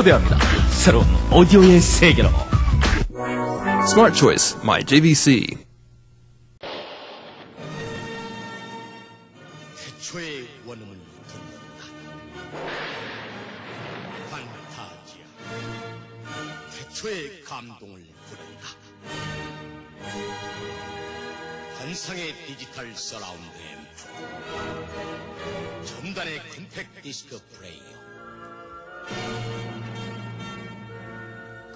초대합니다. 새로운 오디오의 세계로. Smart Choice, my JVC. 태초의 원음을 듣는다. 판타지아. 태초의 감동을 부른다. 환상의 디지털 서라운드 앰프. 첨단의 컴팩 디스크 플레이어.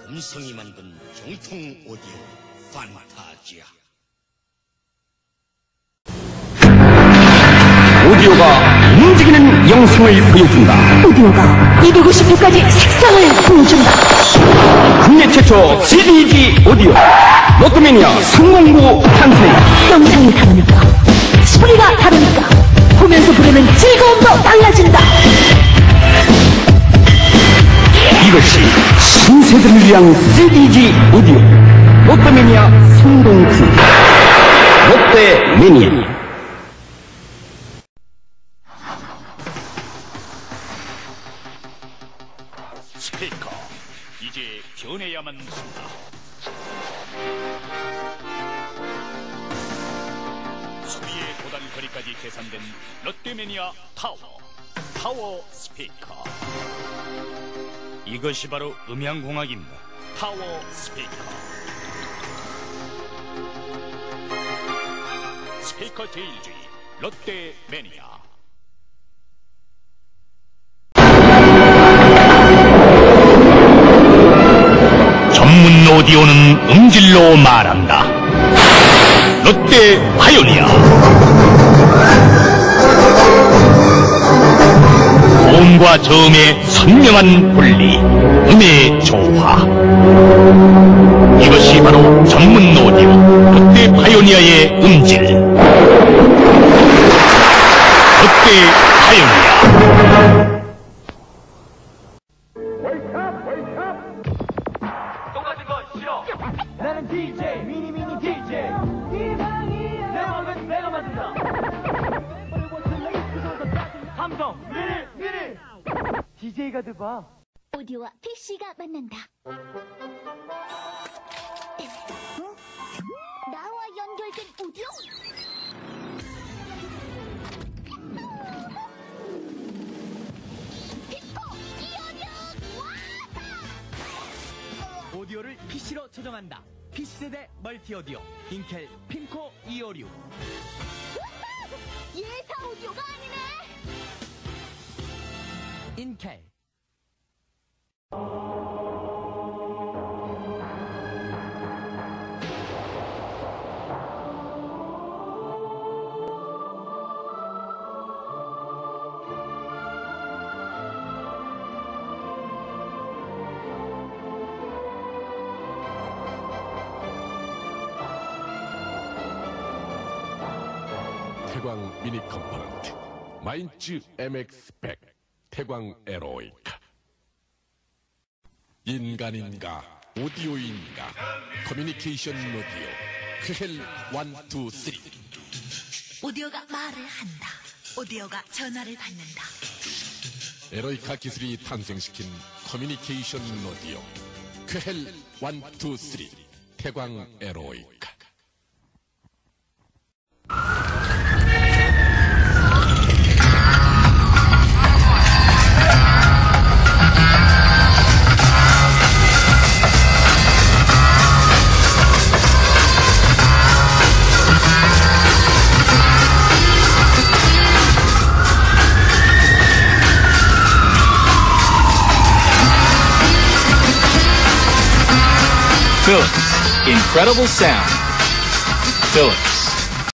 금성이 만든 정통 오디오 판타지아. 오디오가 움직이는 영상을 보여준다. 오디오가 250회까지 색상을 보여준다. 국내 최초 CDG 오디오. 로또매니아 309 탄생. 영상이 다르니까, 소리가 다르니까, 보면서 부르는 즐거움도 달라진다. 신세대를 위한 CDG 오디오. 롯데매니아 309. 롯데매니아. 스피커 이제 변해야만 한다 소리의 도달 거리까지 계산된 롯데매니아 타워 타워 스피커 이것이 바로 음향공학입니다 타워 스피커 스피커 제일주의 롯데 매니아 전문 오디오는 음질로 말한다. 롯데 파이오니아. 고음과 저음의 선명한 분리, 음의 조화. 이것이 바로 전문 오디오 롯데 파이오니아의 음질. 롯데 파이오니아. 나는 DJ 미니 미니 가 돼봐 오디오와 PC가 만난다. 나와 연결된 오디오? 와타! 오디오를 PC로 조정한다 PC세대 멀티 오디오 인켈 핀코 256 예사 오디오가 아니네. 인켈 태광 미니 컴포넌트 마인츠 MX100 태광 에로이카. 인간인가 오디오인가 커뮤니케이션 오디오 크헬 1, 2, 3 오디오가 말을 한다. 오디오가 전화를 받는다. 에로이카 기술이 탄생시킨 커뮤니케이션 오디오 크헬 1, 2, 3 태광 에로이 Phillips. Incredible sound. Phillips.